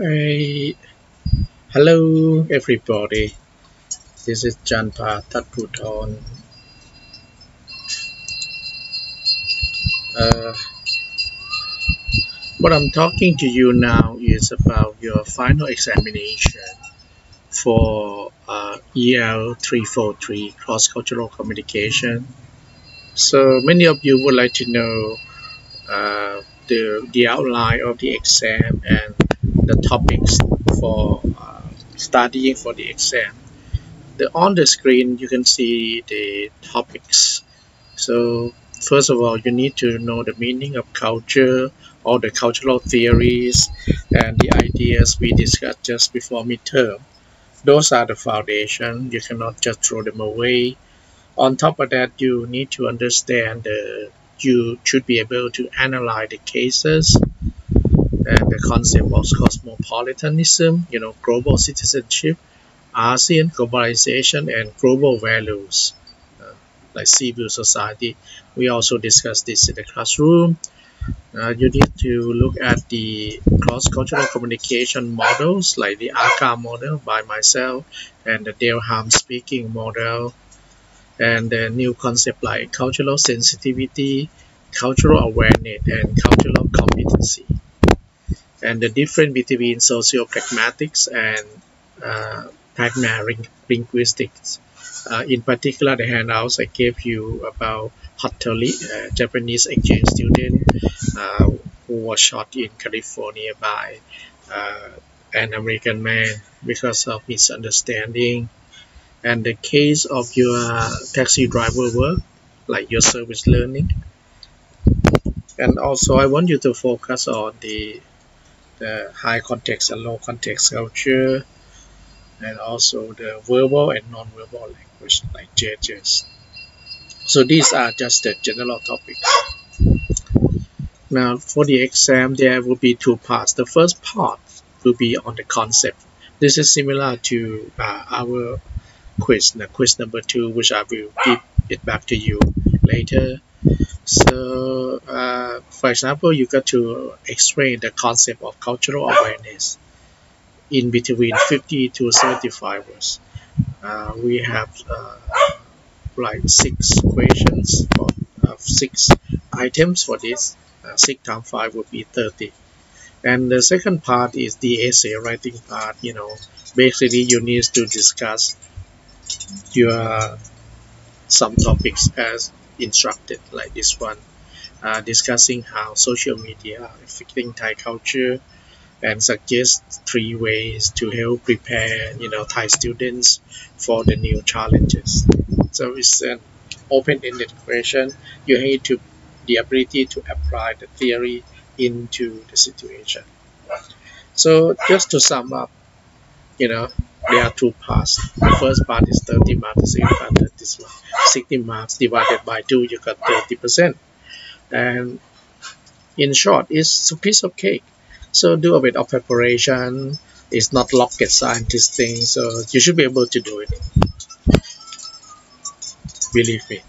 Hey, hello everybody. This is Janpha Thadphoothon. Uh, what I'm talking to you now is about your final examination for uh, EL 343 cross cultural communication. So many of you would like to know uh, the, the outline of the exam and the topics for uh, studying for the exam. The, on the screen you can see the topics. So first of all you need to know the meaning of culture, all the cultural theories and the ideas we discussed just before midterm. Those are the foundation. You cannot just throw them away. On top of that, you need to understand the you should be able to analyze the cases and the concept of cosmopolitanism, you know, global citizenship, ASEAN globalization, and global values uh, like civil society. We also discussed this in the classroom. Uh, you need to look at the cross-cultural communication models like the ACA model by myself and the Dell Hymes speaking model and the new concept like cultural sensitivity, cultural awareness, and cultural competency and the difference between socio-pragmatics and uh, pragmatic linguistics. Uh, in particular, the handouts I gave you about Hattori, a Japanese exchange student uh, who was shot in California by uh, an American man because of misunderstanding. And the case of your taxi driver work, like your service learning. And also, I want you to focus on the the high context and low context culture, and also the verbal and non-verbal language like gestures. So these are just the general topics. Now for the exam, there will be two parts. The first part will be on the concept. This is similar to uh, our quiz, the quiz number two, which I will give it back to you later. So, uh, for example, you got to explain the concept of cultural awareness in between 50 to 75 words. Uh, we have uh, like six questions or uh, six items for this. Uh, six times five would be 30. And the second part is the essay writing part. You know, basically you need to discuss your some topics as instructed like this one uh, discussing how social media are affecting Thai culture and suggest three ways to help prepare you know Thai students for the new challenges. So it's an open-ended question. You need to the ability to apply the theory into the situation. So just to sum up, you know, there are two parts. The first part is 30 marks, the second part is 60 marks divided by 2, you got 30%. And in short, it's a piece of cake. So do a bit of preparation. It's not rocket scientist thing, so you should be able to do it. Believe me.